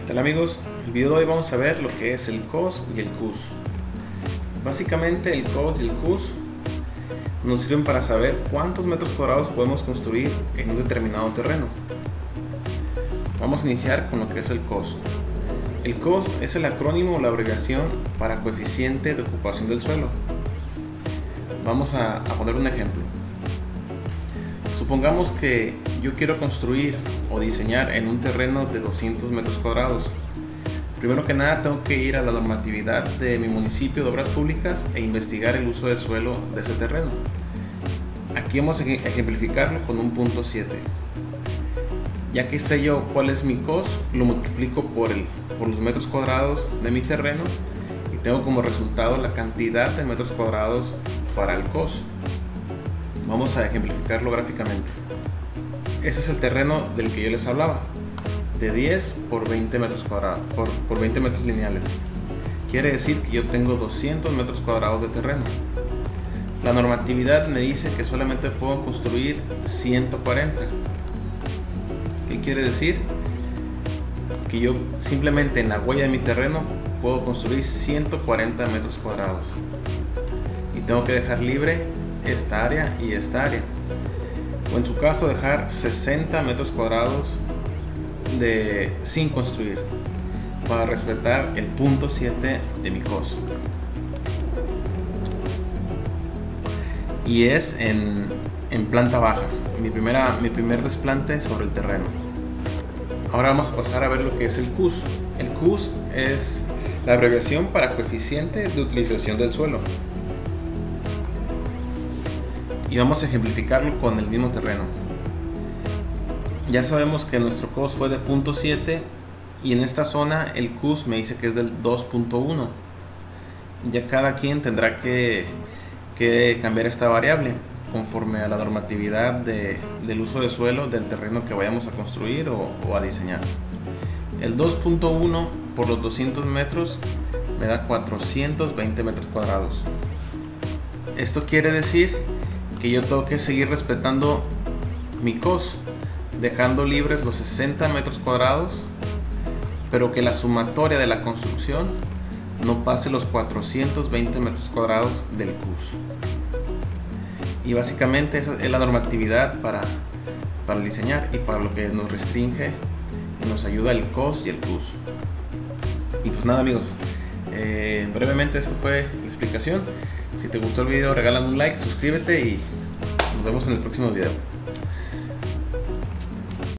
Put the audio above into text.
¿Qué tal amigos? El video de hoy vamos a ver lo que es el COS y el CUS. Básicamente el COS y el CUS nos sirven para saber cuántos metros cuadrados podemos construir en un determinado terreno. Vamos a iniciar con lo que es el COS. El COS es el acrónimo o la abreviación para coeficiente de ocupación del suelo. Vamos a, a poner un ejemplo. Supongamos que yo quiero construir o diseñar en un terreno de 200 metros cuadrados. Primero que nada tengo que ir a la normatividad de mi municipio de obras públicas e investigar el uso de suelo de ese terreno. Aquí vamos a ejemplificarlo con un punto 7. Ya que sé yo cuál es mi COS, lo multiplico por, el, por los metros cuadrados de mi terreno y tengo como resultado la cantidad de metros cuadrados para el COS. Vamos a ejemplificarlo gráficamente. Ese es el terreno del que yo les hablaba, de 10 por 20 metros cuadrados, por, por 20 metros lineales. Quiere decir que yo tengo 200 metros cuadrados de terreno. La normatividad me dice que solamente puedo construir 140. ¿Qué quiere decir? Que yo simplemente en la huella de mi terreno puedo construir 140 metros cuadrados. Y tengo que dejar libre esta área y esta área. O en su caso dejar 60 metros cuadrados de, sin construir para respetar el punto 7 de mi COS. Y es en, en planta baja, mi, primera, mi primer desplante sobre el terreno. Ahora vamos a pasar a ver lo que es el CUS. El CUS es la abreviación para coeficiente de utilización del suelo y vamos a ejemplificarlo con el mismo terreno. Ya sabemos que nuestro COS fue de 0.7 y en esta zona el CUS me dice que es del 2.1. Ya cada quien tendrá que, que, cambiar esta variable conforme a la normatividad de, del uso de suelo del terreno que vayamos a construir o, o a diseñar. El 2.1 por los 200 metros me da 420 metros cuadrados. Esto quiere decir que yo tengo que seguir respetando mi COS, dejando libres los 60 metros cuadrados, pero que la sumatoria de la construcción no pase los 420 metros cuadrados del CUS. Y básicamente esa es la normatividad para, para diseñar y para lo que nos restringe y nos ayuda el COS y el CUS. Y pues nada amigos, eh, brevemente esto fue la explicación. Si te gustó el video regálame un like, suscríbete y nos vemos en el próximo video.